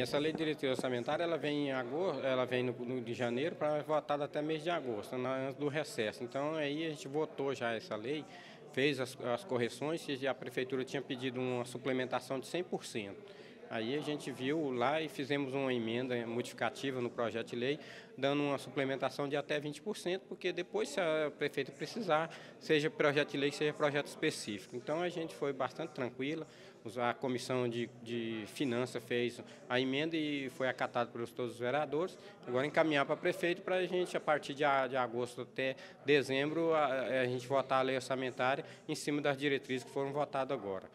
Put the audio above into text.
Essa lei de diretriz orçamentária ela vem em agosto, ela vem no, no de janeiro para votada até mês de agosto, antes do recesso. Então aí a gente votou já essa lei, fez as, as correções e a prefeitura tinha pedido uma suplementação de 100%. Aí a gente viu lá e fizemos uma emenda modificativa no projeto de lei, dando uma suplementação de até 20%, porque depois, se a prefeita precisar, seja projeto de lei, seja projeto específico. Então a gente foi bastante tranquila, a comissão de, de finanças fez a emenda e foi acatada por todos os vereadores. Agora encaminhar para prefeito para a gente, a partir de, de agosto até dezembro, a, a gente votar a lei orçamentária em cima das diretrizes que foram votadas agora.